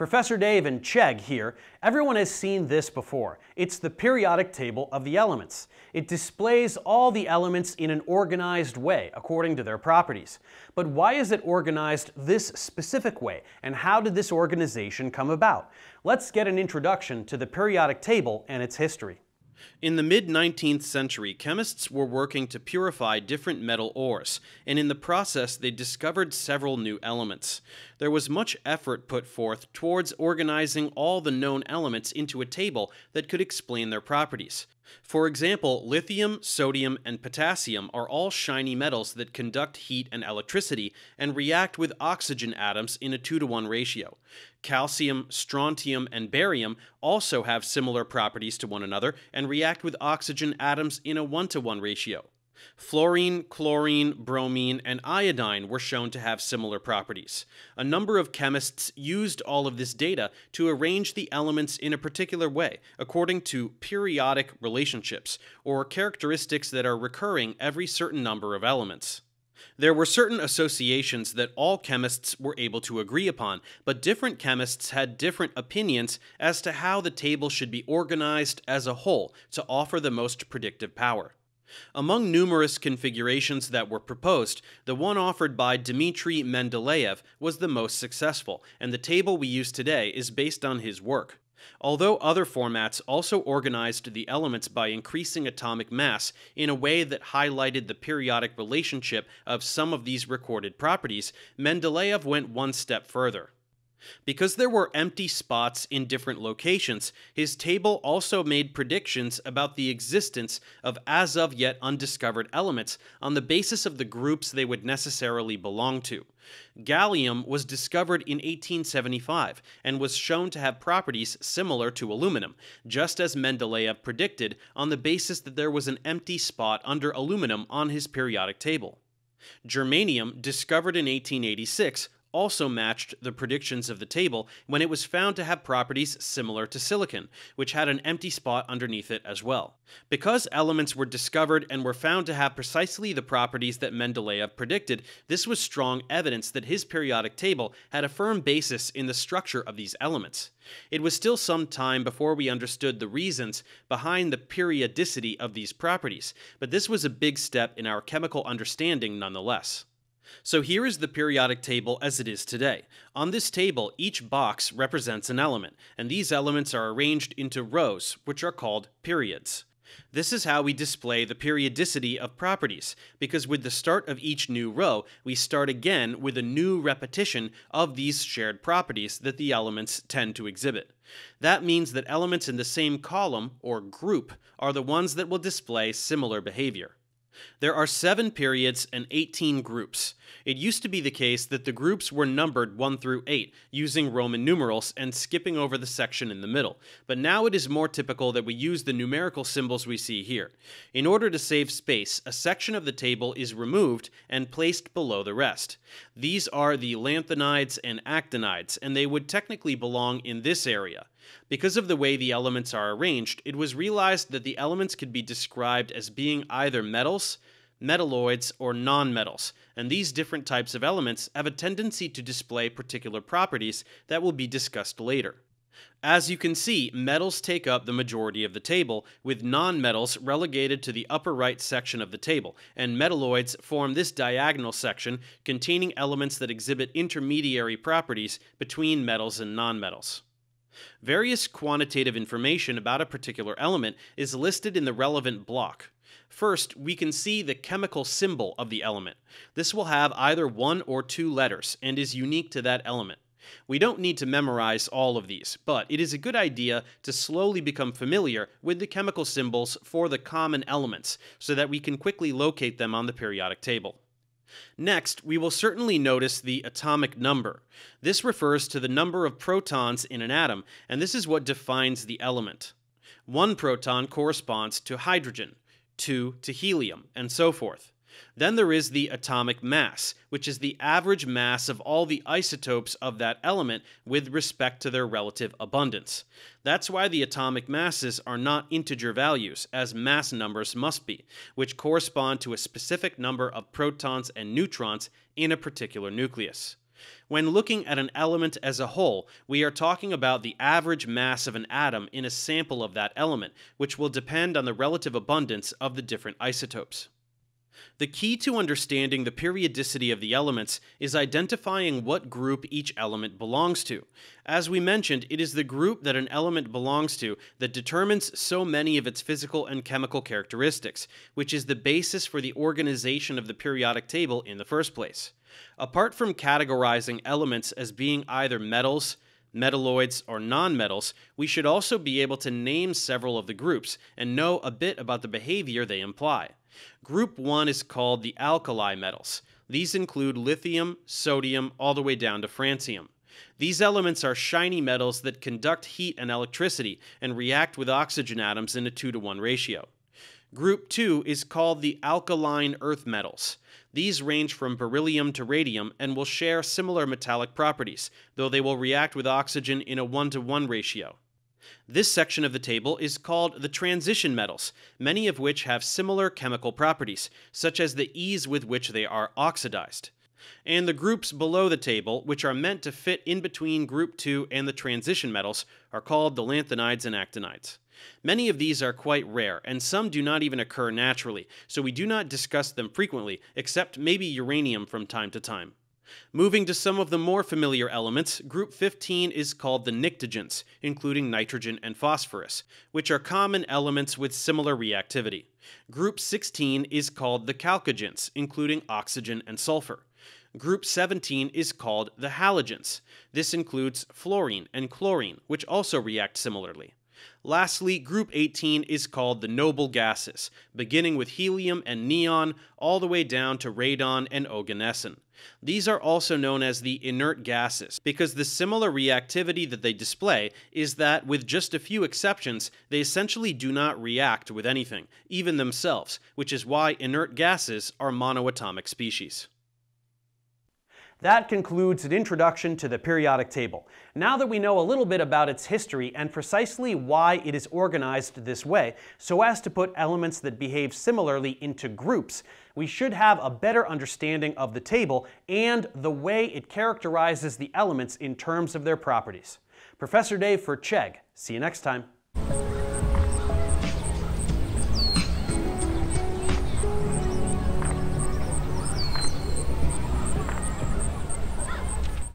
Professor Dave and Chegg here. Everyone has seen this before. It's the periodic table of the elements. It displays all the elements in an organized way according to their properties. But why is it organized this specific way, and how did this organization come about? Let's get an introduction to the periodic table and its history. In the mid 19th century, chemists were working to purify different metal ores, and in the process they discovered several new elements. There was much effort put forth towards organizing all the known elements into a table that could explain their properties. For example, lithium, sodium, and potassium are all shiny metals that conduct heat and electricity and react with oxygen atoms in a 2 to 1 ratio. Calcium, strontium, and barium also have similar properties to one another and react with oxygen atoms in a 1 to 1 ratio. Fluorine, chlorine, bromine, and iodine were shown to have similar properties. A number of chemists used all of this data to arrange the elements in a particular way, according to periodic relationships, or characteristics that are recurring every certain number of elements. There were certain associations that all chemists were able to agree upon, but different chemists had different opinions as to how the table should be organized as a whole to offer the most predictive power. Among numerous configurations that were proposed, the one offered by Dmitry Mendeleev was the most successful, and the table we use today is based on his work. Although other formats also organized the elements by increasing atomic mass in a way that highlighted the periodic relationship of some of these recorded properties, Mendeleev went one step further. Because there were empty spots in different locations, his table also made predictions about the existence of as of yet undiscovered elements on the basis of the groups they would necessarily belong to. Gallium was discovered in 1875 and was shown to have properties similar to aluminum, just as Mendeleev predicted on the basis that there was an empty spot under aluminum on his periodic table. Germanium, discovered in 1886, also matched the predictions of the table when it was found to have properties similar to silicon, which had an empty spot underneath it as well. Because elements were discovered and were found to have precisely the properties that Mendeleev predicted, this was strong evidence that his periodic table had a firm basis in the structure of these elements. It was still some time before we understood the reasons behind the periodicity of these properties, but this was a big step in our chemical understanding nonetheless. So here is the periodic table as it is today. On this table, each box represents an element, and these elements are arranged into rows, which are called periods. This is how we display the periodicity of properties, because with the start of each new row, we start again with a new repetition of these shared properties that the elements tend to exhibit. That means that elements in the same column, or group, are the ones that will display similar behavior. There are seven periods and 18 groups. It used to be the case that the groups were numbered 1 through 8, using Roman numerals and skipping over the section in the middle, but now it is more typical that we use the numerical symbols we see here. In order to save space, a section of the table is removed and placed below the rest. These are the lanthanides and actinides, and they would technically belong in this area. Because of the way the elements are arranged, it was realized that the elements could be described as being either metals, metalloids, or nonmetals, and these different types of elements have a tendency to display particular properties that will be discussed later. As you can see, metals take up the majority of the table, with nonmetals relegated to the upper right section of the table, and metalloids form this diagonal section containing elements that exhibit intermediary properties between metals and nonmetals. Various quantitative information about a particular element is listed in the relevant block. First, we can see the chemical symbol of the element. This will have either one or two letters and is unique to that element. We don't need to memorize all of these, but it is a good idea to slowly become familiar with the chemical symbols for the common elements so that we can quickly locate them on the periodic table. Next, we will certainly notice the atomic number. This refers to the number of protons in an atom, and this is what defines the element. One proton corresponds to hydrogen, two to helium, and so forth. Then there is the atomic mass, which is the average mass of all the isotopes of that element with respect to their relative abundance. That's why the atomic masses are not integer values, as mass numbers must be, which correspond to a specific number of protons and neutrons in a particular nucleus. When looking at an element as a whole, we are talking about the average mass of an atom in a sample of that element, which will depend on the relative abundance of the different isotopes. The key to understanding the periodicity of the elements is identifying what group each element belongs to. As we mentioned, it is the group that an element belongs to that determines so many of its physical and chemical characteristics, which is the basis for the organization of the periodic table in the first place. Apart from categorizing elements as being either metals, metalloids, or nonmetals, we should also be able to name several of the groups and know a bit about the behavior they imply. Group 1 is called the alkali metals. These include lithium, sodium, all the way down to francium. These elements are shiny metals that conduct heat and electricity and react with oxygen atoms in a 2 to 1 ratio. Group 2 is called the alkaline earth metals. These range from beryllium to radium and will share similar metallic properties, though they will react with oxygen in a 1 to 1 ratio. This section of the table is called the transition metals, many of which have similar chemical properties, such as the ease with which they are oxidized. And the groups below the table, which are meant to fit in between group 2 and the transition metals, are called the lanthanides and actinides. Many of these are quite rare, and some do not even occur naturally, so we do not discuss them frequently, except maybe uranium from time to time. Moving to some of the more familiar elements, group 15 is called the pnictogens, including nitrogen and phosphorus, which are common elements with similar reactivity. Group 16 is called the chalcogens, including oxygen and sulfur. Group 17 is called the halogens. This includes fluorine and chlorine, which also react similarly. Lastly, group 18 is called the noble gases, beginning with helium and neon all the way down to radon and oganesson. These are also known as the inert gases because the similar reactivity that they display is that, with just a few exceptions, they essentially do not react with anything, even themselves, which is why inert gases are monoatomic species. That concludes an introduction to the periodic table. Now that we know a little bit about its history and precisely why it is organized this way, so as to put elements that behave similarly into groups, we should have a better understanding of the table and the way it characterizes the elements in terms of their properties. Professor Dave for Chegg. See you next time.